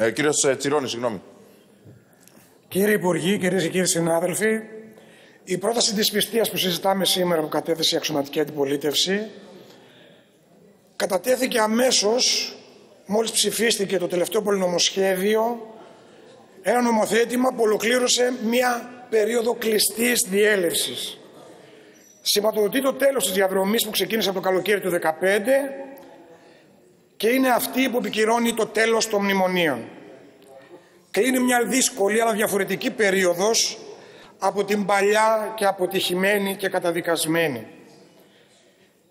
Ε, κύριος ε, Τσιρόνης, συγγνώμη. Κύριε Υπουργοί, κυρίες και κύριοι συνάδελφοι, η πρόταση της πιστείας που συζητάμε σήμερα που κατέθεσε η αξιωματική αντιπολίτευση κατατέθηκε αμέσως μόλις ψηφίστηκε το τελευταίο πολυνομοσχέδιο ένα νομοθέτημα που ολοκλήρωσε μια περίοδο κλειστής διέλευσης. Σηματοδοτεί το τέλος της διαδρομής που ξεκίνησε από το καλοκαίρι του 2015 και είναι αυτή που επικυρώνει το τέλος των μνημονίων. Κλείνει μια δύσκολη αλλά διαφορετική περίοδος από την παλιά και αποτυχημένη και καταδικασμένη.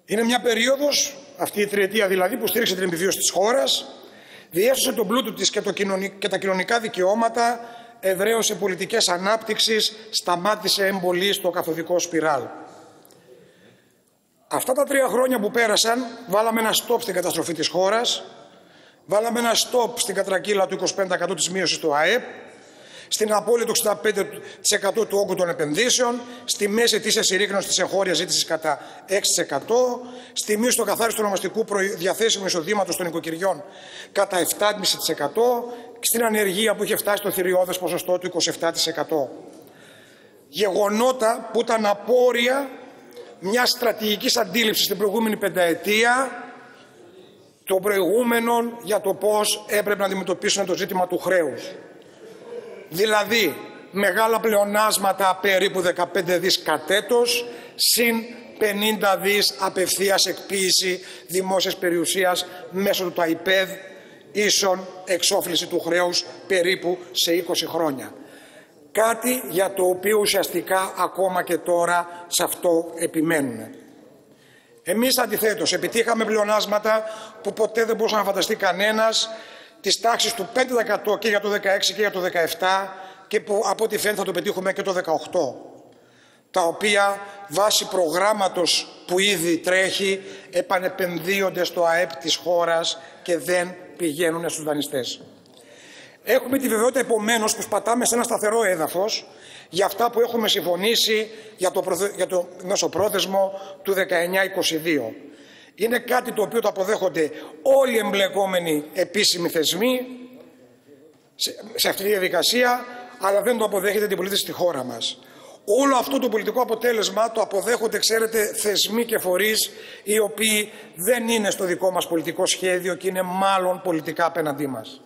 Είναι μια περίοδος, αυτή η τριετία δηλαδή, που στήριξε την επιβίωση της χώρας, διέσωσε τον πλούτο της και, το και τα κοινωνικά δικαιώματα, ευρέωσε πολιτικές ανάπτυξης, σταμάτησε εμπολή στο καθοδικό σπιράλ. Αυτά τα τρία χρόνια που πέρασαν, βάλαμε ένα στόπ στην καταστροφή της χώρας, βάλαμε ένα στόπ στην κατρακύλα του 25% της μείωσης του ΑΕΠ, στην απόλυτο 65% του όγκου των επενδύσεων, στη μέση της εσυρρήκνωσης της εγχώριας ζήτησης κατά 6%, στη μείωση του καθάριστου ονομαστικού διαθέσιμου εισοδήματος των οικοκυριών κατά 7,5% και στην ανεργία που είχε φτάσει στο θηριώδες ποσοστό του 27%. Γεγονότα που ήταν απόρρια μια στρατηγικής αντίληψης στην προηγούμενη πενταετία των προηγούμενων για το πώς έπρεπε να αντιμετωπίσουν το ζήτημα του χρέους. Δηλαδή, μεγάλα πλεονάσματα περίπου 15 δις κατέτος, συν 50 δις απευθείας εκποίηση δημόσιας περιουσίας μέσω του ΤΑΙΠΕΔ, ίσον εξόφληση του χρέους περίπου σε 20 χρόνια. Κάτι για το οποίο ουσιαστικά ακόμα και τώρα σε αυτό επιμένουν. Εμείς αντιθέτως επιτύχαμε πλεονάσματα που ποτέ δεν μπορούσε να φανταστεί κανένας της τάξης του 5% και για το 2016 και για το 2017 και που από ό,τι φαίνεται θα το πετύχουμε και το 2018 τα οποία βάσει προγράμματος που ήδη τρέχει επανεπενδύονται στο ΑΕΠ της χώρας και δεν πηγαίνουν στους δανειστές. Έχουμε τη βεβαιότητα επομένως που σπατάμε σε ένα σταθερό έδαφος για αυτά που έχουμε συμφωνήσει για το, για το μεσοπρόθεσμο του 19-22. Είναι κάτι το οποίο το αποδέχονται όλοι οι εμπλεκόμενοι επίσημοι θεσμοί σε, αυτή τη διαδικασία, αλλά δεν το αποδέχεται την πολίτη στη χώρα μας. Όλο αυτό το πολιτικό αποτέλεσμα το αποδέχονται, ξέρετε, θεσμοί και φορείς οι οποίοι δεν είναι στο δικό μας πολιτικό σχέδιο και είναι μάλλον πολιτικά απέναντί μας.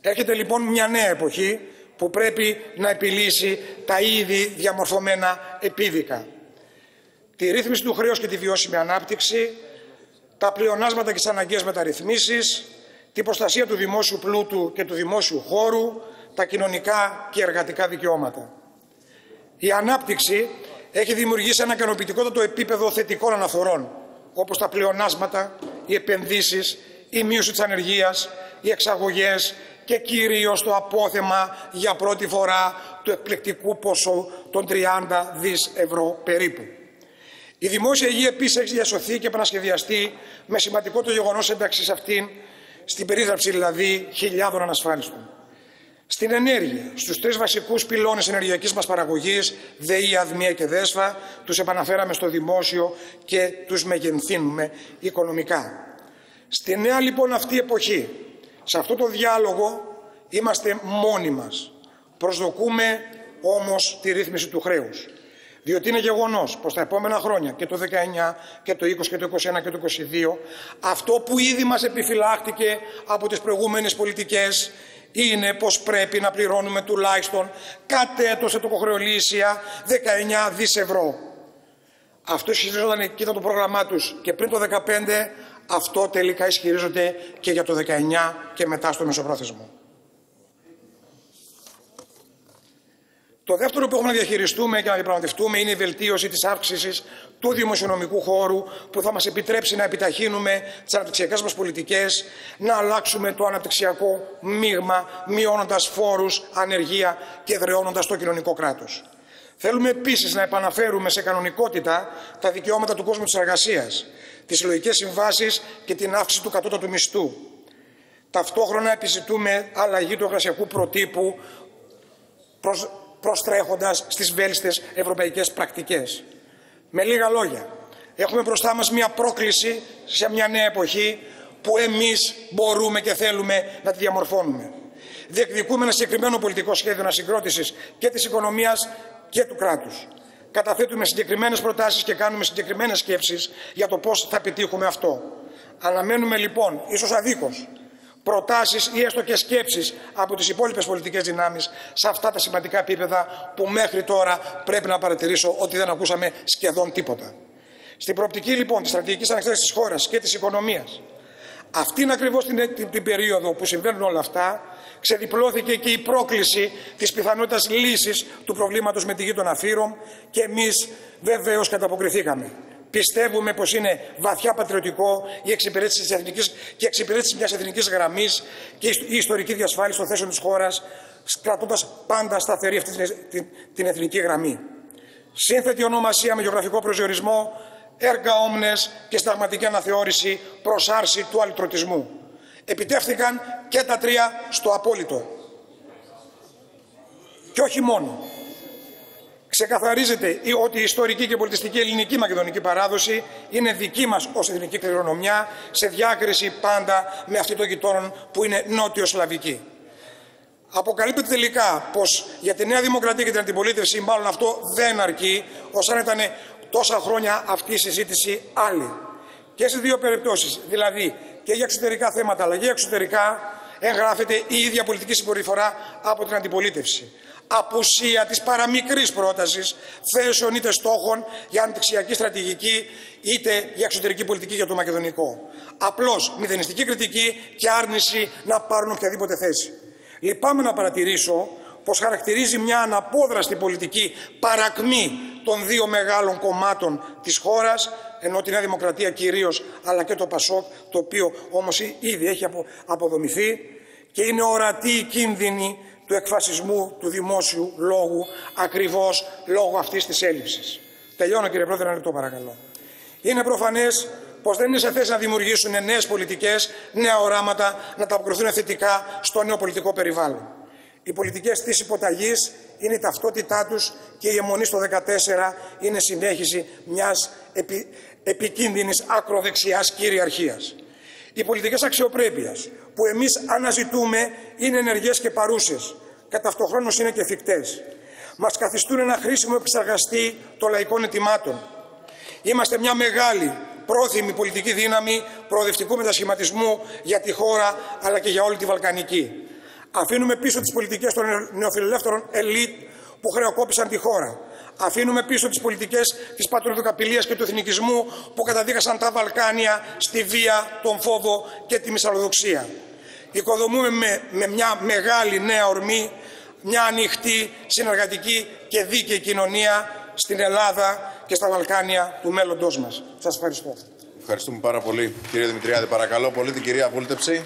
Έρχεται λοιπόν μια νέα εποχή που πρέπει να επιλύσει τα ήδη διαμορφωμένα επίδικα. Τη ρύθμιση του χρέους και τη βιώσιμη ανάπτυξη, τα πλεονάσματα και τις αναγκαίες μεταρρυθμίσεις, την προστασία του δημόσιου πλούτου και του δημόσιου χώρου, τα κοινωνικά και εργατικά δικαιώματα. Η ανάπτυξη έχει δημιουργήσει ένα ικανοποιητικότατο επίπεδο θετικών αναφορών, όπως τα πλεονάσματα, οι επενδύσεις, η μείωση της ανεργίας, οι εξαγωγές, και κυρίως το απόθεμα για πρώτη φορά του εκπληκτικού ποσού των 30 δις ευρώ περίπου. Η δημόσια υγεία επίσης έχει διασωθεί και επανασχεδιαστεί με σημαντικό το γεγονός ένταξης σε αυτήν, στην περίθαλψη δηλαδή χιλιάδων ανασφάλιστων. Στην ενέργεια, στους τρεις βασικούς πυλώνες ενεργειακής μας παραγωγής, ΔΕΗ, ΑΔΜΙΑ και ΔΕΣΦΑ, τους επαναφέραμε στο δημόσιο και τους μεγενθύνουμε οικονομικά. Στη νέα λοιπόν αυτή εποχή, σε αυτό το διάλογο είμαστε μόνοι μας. Προσδοκούμε όμως τη ρύθμιση του χρέους. Διότι είναι γεγονός πως τα επόμενα χρόνια και το 19 και το 20 και το 21 και το 22 αυτό που ήδη μας επιφυλάχτηκε από τις προηγούμενες πολιτικές είναι πως πρέπει να πληρώνουμε τουλάχιστον κατ' έτος ετοκοχρεωλήσια 19 δις ευρώ. Αυτό ισχυριζόταν και ήταν το πρόγραμμά τους και πριν το 2015 αυτό τελικά ισχυρίζονται και για το 19 και μετά στο μεσοπρόθεσμο. Το δεύτερο που έχουμε να διαχειριστούμε και να διαπραγματευτούμε είναι η βελτίωση της αύξησης του δημοσιονομικού χώρου που θα μας επιτρέψει να επιταχύνουμε τις αναπτυξιακές μας πολιτικές, να αλλάξουμε το αναπτυξιακό μείγμα, μειώνοντας φόρους, ανεργία και δρεώνοντας το κοινωνικό κράτος. Θέλουμε επίσης να επαναφέρουμε σε κανονικότητα τα δικαιώματα του κόσμου της εργασίας, τις συλλογικές συμβάσεις και την αύξηση του κατώτατου μισθού. Ταυτόχρονα επιζητούμε αλλαγή του εργασιακού προτύπου προς, προστρέχοντας στις βέλτιστες ευρωπαϊκές πρακτικές. Με λίγα λόγια, έχουμε μπροστά μας μια πρόκληση σε μια νέα εποχή που εμείς μπορούμε και θέλουμε να τη διαμορφώνουμε. Διεκδικούμε ένα συγκεκριμένο πολιτικό σχέδιο ανασυγκρότησης και της οικονομίας και του κράτους. Καταθέτουμε συγκεκριμένες προτάσεις και κάνουμε συγκεκριμένες σκέψεις για το πώς θα πετύχουμε αυτό. Αναμένουμε λοιπόν, ίσως αδίκως, προτάσεις ή έστω και σκέψεις από τις υπόλοιπες πολιτικές δυνάμεις σε αυτά τα σημαντικά επίπεδα που μέχρι τώρα πρέπει να παρατηρήσω ότι δεν ακούσαμε σχεδόν τίποτα. Στην προοπτική λοιπόν της στρατηγικής ανεξάρτησης της χώρας και της οικονομίας, αυτήν ακριβώς την, την, την περίοδο που συμβαίνουν όλα αυτά, ξεδιπλώθηκε και η πρόκληση της πιθανότητας λύσης του προβλήματος με τη γείτονα Φύρομ και εμείς βεβαίως καταποκριθήκαμε. Πιστεύουμε πως είναι βαθιά πατριωτικό η εξυπηρέτηση της εθνικής, και η εξυπηρέτηση μιας εθνικής γραμμής και η ιστορική διασφάλιση των θέσεων της χώρας, κρατώντας πάντα σταθερή αυτή την, την εθνική γραμμή. Σύνθετη ονομασία με γεωγραφικό προσδιορισμό, έργα όμνες και σταγματική αναθεώρηση προς άρση του αλυτρωτισμού. Επιτεύχθηκαν και τα τρία στο απόλυτο. Και όχι μόνο ξεκαθαρίζεται ότι η ιστορική και πολιτιστική ελληνική μακεδονική παράδοση είναι δική μας ως εθνική κληρονομιά σε διάκριση πάντα με αυτή των γειτόνων που είναι νότιο-σλαβική. Αποκαλύπτεται τελικά πως για τη Νέα Δημοκρατία και την αντιπολίτευση μάλλον αυτό δεν αρκεί ως αν ήταν τόσα χρόνια αυτή η συζήτηση άλλη. Και σε δύο περιπτώσεις, δηλαδή και για εξωτερικά θέματα αλλά και για εξωτερικά εγγράφεται η ίδια πολιτική συμπεριφορά από την αντιπολίτευση απουσία της παραμικρής πρότασης θέσεων είτε στόχων για ανεπτυξιακή στρατηγική είτε για εξωτερική πολιτική για το μακεδονικό. Απλώς μηδενιστική κριτική και άρνηση να πάρουν οποιαδήποτε θέση. Λυπάμαι να παρατηρήσω πως χαρακτηρίζει μια αναπόδραστη πολιτική παρακμή των δύο μεγάλων κομμάτων της χώρας, ενώ τη Νέα Δημοκρατία κυρίως, αλλά και το ΠΑΣΟΚ, το οποίο όμως ήδη έχει αποδομηθεί και είναι ορατή η κίνδυνη του εκφασισμού του δημόσιου λόγου ακριβώς λόγω αυτής της έλλειψης. Τελειώνω κύριε Πρόεδρε, ένα λεπτό παρακαλώ. Είναι προφανές πως δεν είναι σε θέση να δημιουργήσουν νέες πολιτικές, νέα οράματα, να τα αποκριθούν θετικά στο νέο πολιτικό περιβάλλον. Οι πολιτικές της υποταγής είναι η ταυτότητά τους και η αιμονή στο 14 είναι συνέχιση μιας επι... επικίνδυνης ακροδεξιάς κυριαρχίας. Οι πολιτικές αξιοπρέπειας που εμείς αναζητούμε είναι ενεργές και παρούσες, κατά αυτοχρόνως είναι και εφικτές. Μας καθιστούν ένα χρήσιμο επεξεργαστή των λαϊκών ετοιμάτων. Είμαστε μια μεγάλη, πρόθυμη πολιτική δύναμη προοδευτικού μετασχηματισμού για τη χώρα αλλά και για όλη τη Βαλκανική. Αφήνουμε πίσω τις πολιτικές των νεοφιλελεύθερων ελίτ που χρεοκόπησαν τη χώρα. Αφήνουμε πίσω τις πολιτικές της πατροδοκαπηλείας και του εθνικισμού που καταδίκασαν τα Βαλκάνια στη βία, τον φόβο και τη μυσαλλοδοξία. Οικοδομούμε με, με μια μεγάλη νέα ορμή, μια ανοιχτή, συνεργατική και δίκαιη κοινωνία στην Ελλάδα και στα Βαλκάνια του μέλλοντός μας. Σας ευχαριστώ. Ευχαριστούμε πάρα πολύ κύριε Δημητριάδη. Παρακαλώ πολύ την κυρία Βούλτεψη.